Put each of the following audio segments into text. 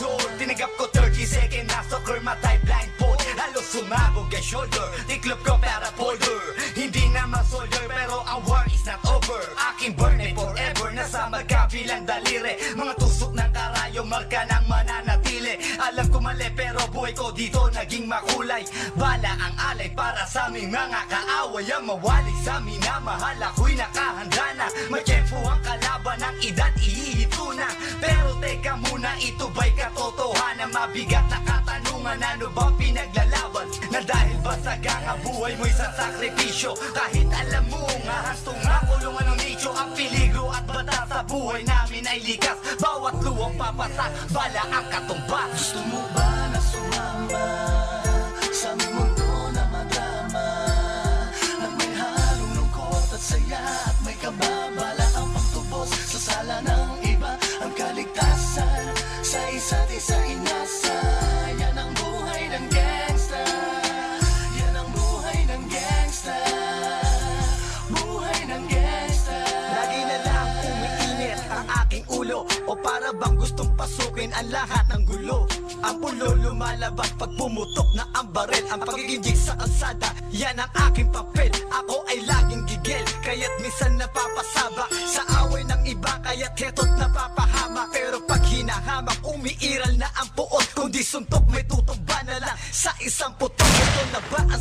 years old Tinagap ko 30 second soccer matay blindfold Halos sumabog ang shoulder. Tiklop ko para folder Hindi na soldier pero ang war is not over. Aking burn ay forever. Nasa magkabilang daliri dito naging makulay. Bala ang alay para sa aming mga kaaway. Ang mawalay sa minamahal Ako'y nakahanda na. May tempo ang kalaban ng edad ihihito na. Pero teka muna ito ba'y katotohanan Mabigat na katanungan? Ano ba pinaglalaban? Na dahil ba sa ganga buhay mo'y sa sakripisyo? Kahit alam mo nga hasto nga kulungan ng nicho. Ang peligro at bata sa buhay namin ay likas. Bawat luwang papasak bala ang katumbas. Gusto mo ba ang lahat ng gulo. Ang pulo lumalabas pag pumutok na ang barel Ang pagiging jig sa kalsada, yan ang aking papel. Ako ay laging gigil, kaya't minsan napapasaba. Sa away ng iba, kaya't heto't napapahama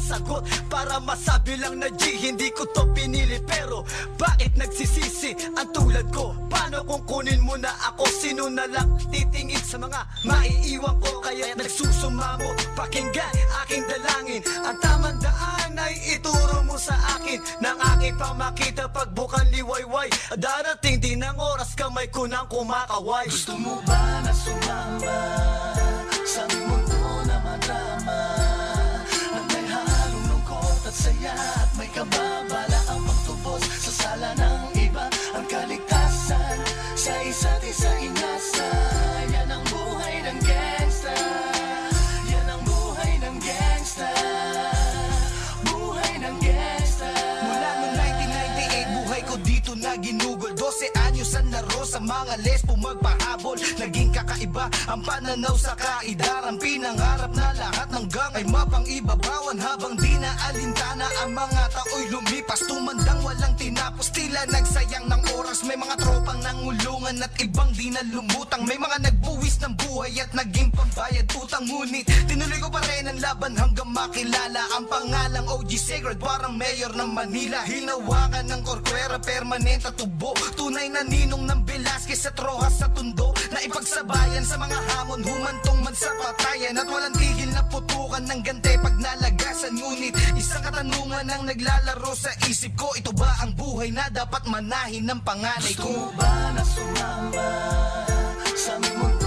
sagot? Para masabi lang na G, hindi ko to pinili Pero bakit nagsisisi ang tulad ko? Paano kung kunin mo na ako? Sino na lang titingin sa mga maiiwan ko? Kaya nagsusumamo, pakinggan aking dalangin Ang tamang daan ay ituro mo sa akin Nang aking pamakita pagbukan liwayway Darating din ang oras kamay ko nang kumakaway Gusto mo ba na sumama Sa mundo isa't isa inasa. Yan ang buhay ng gangsta. Yan ang buhay ng gangsta. Buhay ng gangsta. Mula noong 1998, buhay ko dito na ginugol. 12 anyos ang laro sa mga lesbo magpahabol Naging kakaiba. Ang pananaw sa kaidaran Pinangarap na lahat ng gang ay mapang-ibabawan Habang di na alintana ang mga tao'y lumipas Tumandang walang tinapos, tila nagsayang ng oras May mga tropang nangulungan at ibang di na lumutang May mga nagbuwis ng buhay at naging pambayad utang. Ngunit tinuloy ko pa rin ang laban hanggang makilala. Ang pangalang OG Sacred parang mayor ng Manila. Hinawakan ng korkwera permanent at tubo. Tunay na ninong ng Velasquez at Rojas sa tundo Na ipagsabayan sa mga hamon humantong man sa patayan At walang tigil na putukan ng gante pag nalagasan Ngunit isang katanungan ang naglalaro sa isip ko Ito ba ang buhay na dapat manahin ng panganay Gusto ko? mo ba na sumama Sa mundo